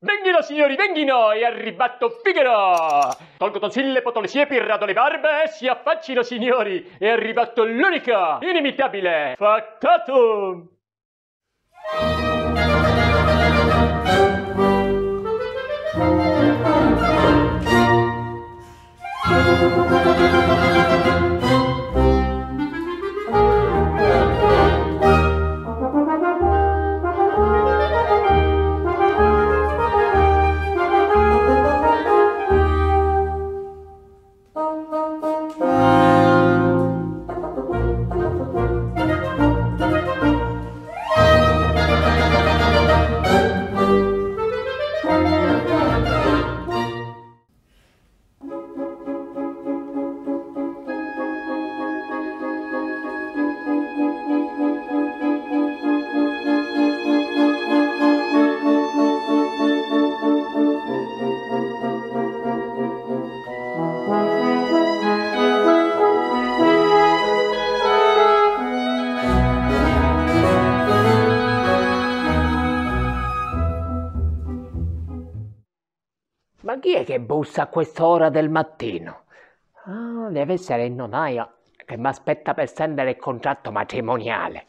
Venghino signori, venghino, e arrivato Figaro! Tolgo tonsille, potole siepi, rado le barbe, e si affaccino signori, è arrivato l'unico, inimitabile, Factatum! Bye. Ma chi è che bussa a quest'ora del mattino? Ah, deve essere il notaio che mi aspetta per stendere il contratto matrimoniale.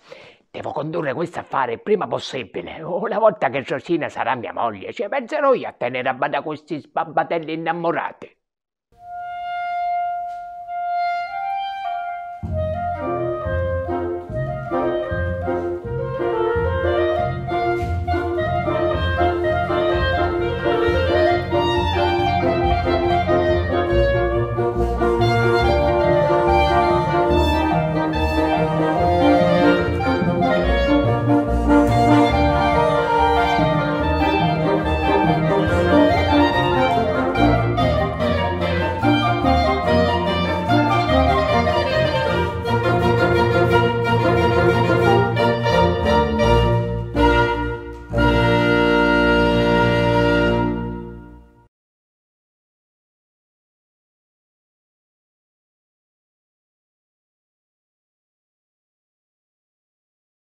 Devo condurre questo affare il prima possibile. Una volta che Giorgina sarà mia moglie, ci penserò io a tenere a bada questi sbambatelli innamorati.